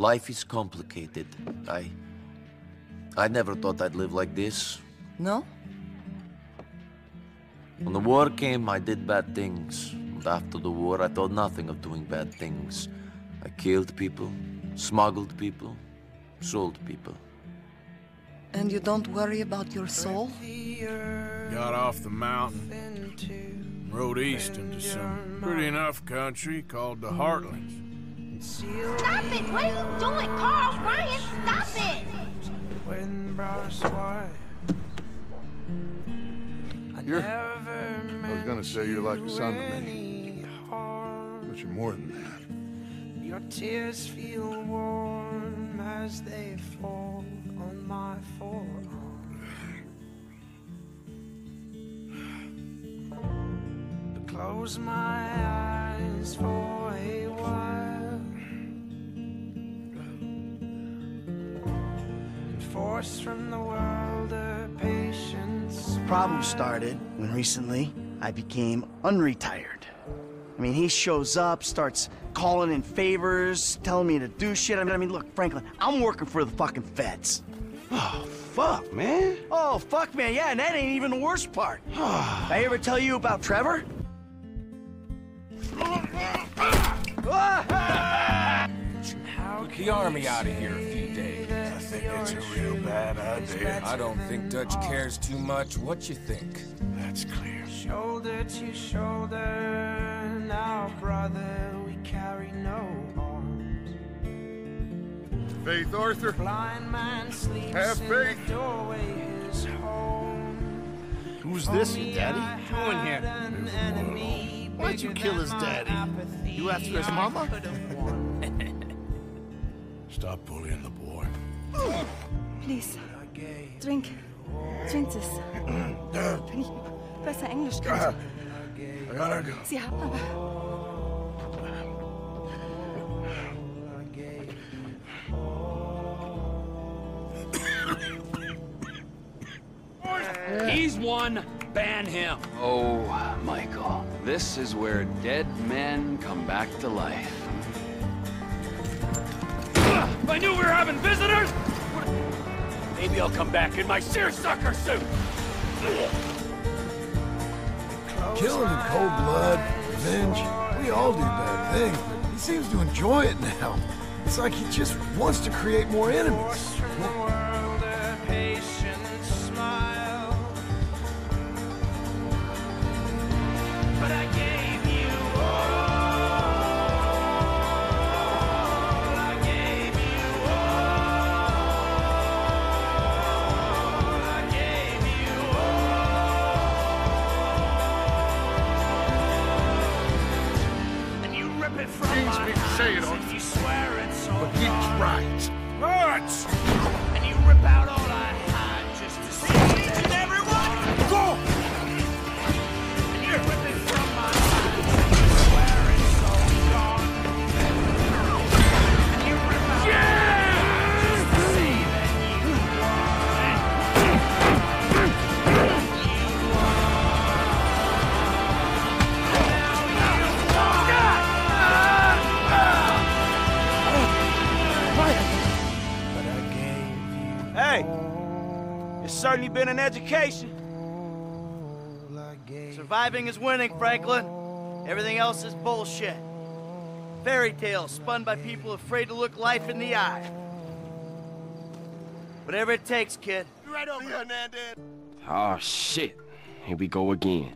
Life is complicated. I... I never thought I'd live like this. No? When the war came, I did bad things. And after the war, I thought nothing of doing bad things. I killed people, smuggled people, sold people. And you don't worry about your soul? Got off the mountain, rode east into some pretty enough country called the Heartlands. Stop it! What are you doing, Carl? Ryan, stop it! You're... I was gonna say you're like a son to me. But you're more than that. Your tears feel warm as they fall on my forearm. Close my eyes for And from the world a patience. The Problem started when recently I became unretired. I mean, he shows up, starts calling in favors, telling me to do shit. I mean, I mean, look, Franklin, I'm working for the fucking feds. Oh, fuck, man. Oh, fuck, man, yeah, and that ain't even the worst part. Did I ever tell you about Trevor? Ah! Took the army out of here a few days. I think it's a real bad idea. I don't think Dutch cares too much what you think. That's clear. Shoulder to shoulder, now, brother, we carry no arms. Faith Arthur. Blind man sleeps Have in faith. the doorway, his home. Who's this, your daddy? Who in here? Why'd you kill his daddy? You after his mama? Stop bullying the boy. Please. Drink. Drink this. Wenn ich besser Englisch könnte. I gotta go. Sie haben aber... He's one, ban him. Oh, Michael, this is where dead men come back to life. I knew we were having visitors, maybe I'll come back in my seersucker suit. Killing in cold blood, revenge, we all do bad things, but he seems to enjoy it now. It's like he just wants to create more enemies. Right. Hurts! Hey, it's certainly been an education. Surviving is winning, Franklin. Everything else is bullshit. Fairy tales spun by people afraid to look life in the eye. Whatever it takes, kid. Right over. Hernandez. Oh, shit. Here we go again.